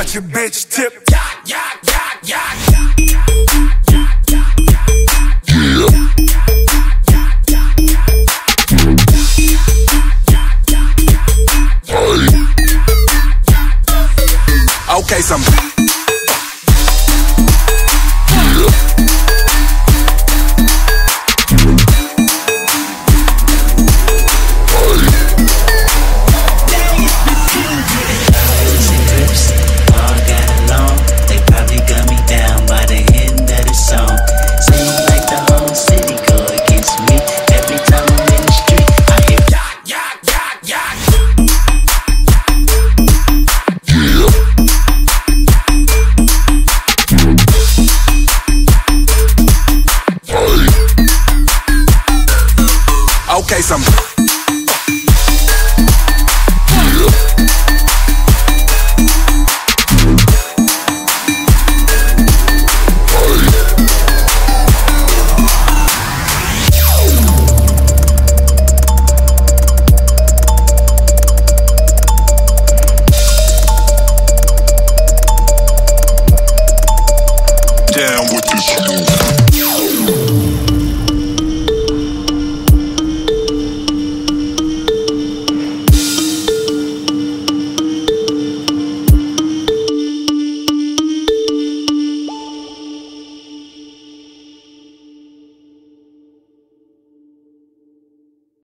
got your bitch tipped. Yeah, yeah, yeah, yeah, yeah. showcase them. Okay, some. Down with this.